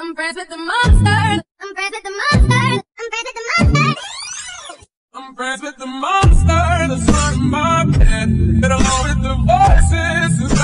I'm friends with the monsters. I'm friends with the monsters. I'm friends with the monsters. I'm friends with the monster that's running my head. Get along with the voices